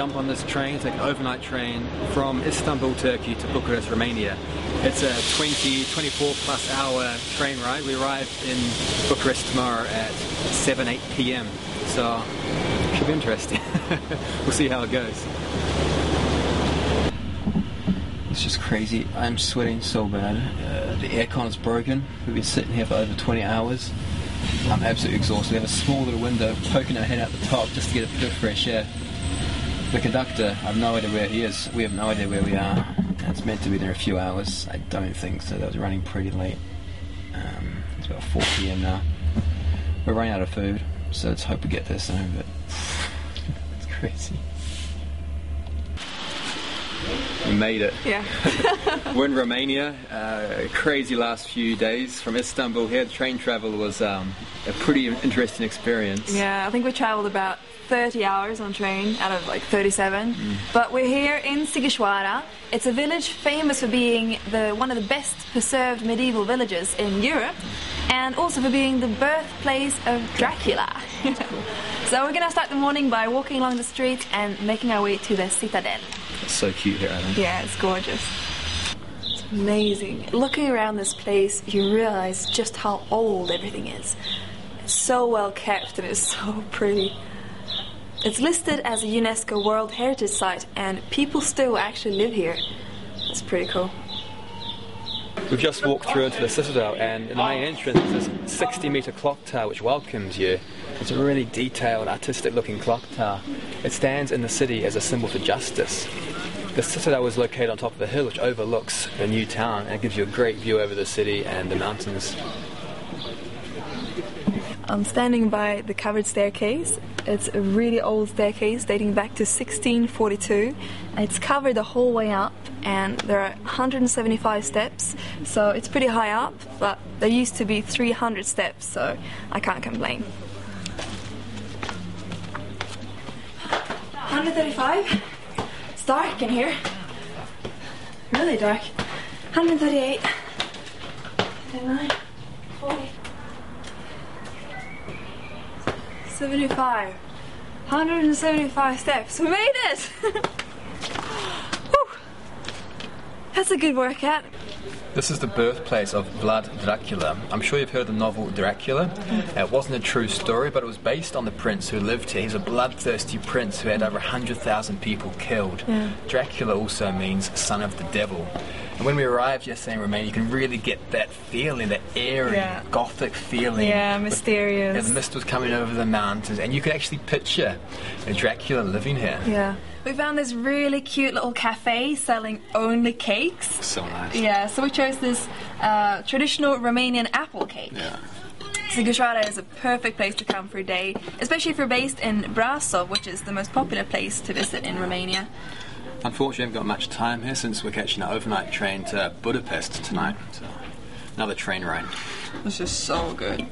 on this train, it's like an overnight train from Istanbul, Turkey to Bucharest, Romania. It's a 20, 24 plus hour train ride. We arrive in Bucharest tomorrow at 7, 8 p.m. So, should be interesting. we'll see how it goes. It's just crazy. I'm sweating so bad. Uh, the aircon is broken. We've been sitting here for over 20 hours. I'm absolutely exhausted. We have a small little window poking our head out the top just to get a bit of fresh air. The conductor, I have no idea where he is. We have no idea where we are. It's meant to be there a few hours. I don't think so. That was running pretty late. Um, it's about 4 p.m. now. We're running out of food, so let's hope we get there soon. But it's crazy. We made it. Yeah. We're in Romania. Uh, crazy last few days from Istanbul here. The train travel was um, a pretty interesting experience. Yeah, I think we traveled about 30 hours on train out of like 37. But we're here in Sighișoara. It's a village famous for being the one of the best preserved medieval villages in Europe and also for being the birthplace of Dracula. so we're gonna start the morning by walking along the street and making our way to the citadel. It's so cute here, Adam. Yeah, it's gorgeous. It's amazing. Looking around this place, you realize just how old everything is. It's so well kept and it's so pretty. It's listed as a UNESCO World Heritage Site, and people still actually live here. It's pretty cool. We've just walked through into the citadel, and in the main entrance is this 60 metre clock tower which welcomes you. It's a really detailed, artistic looking clock tower. It stands in the city as a symbol for justice. The citadel is located on top of a hill which overlooks the new town and gives you a great view over the city and the mountains. I'm standing by the covered staircase. It's a really old staircase dating back to 1642. It's covered the whole way up, and there are 175 steps, so it's pretty high up, but there used to be 300 steps, so I can't complain. 135. It's dark in here. Really dark. 138. 39. 40. 75. 175 steps. We made it! That's a good workout. This is the birthplace of Vlad Dracula. I'm sure you've heard the novel Dracula. Uh, It wasn't a true story, but it was based on the prince who lived here. He's a bloodthirsty prince who had over 100,000 people killed. Yeah. Dracula also means son of the devil. And when we arrived yesterday in Romania, you can really get that feeling, that airy, Yeah. gothic feeling. Yeah, with- mysterious. yeah, the mist was coming over the mountains, and you could actually picture uh, Dracula living here. Yeah. We found this really cute little cafe selling only cakes. So nice. Yeah, so we chose this uh, traditional Romanian apple cake. Yeah. Sighișoara is a perfect place to come for a day, especially if you're based in Brasov, which is the most popular place to visit in Romania. Unfortunately, I haven't got much time here since we're catching an overnight train to Budapest tonight. So, another train ride. This is so good.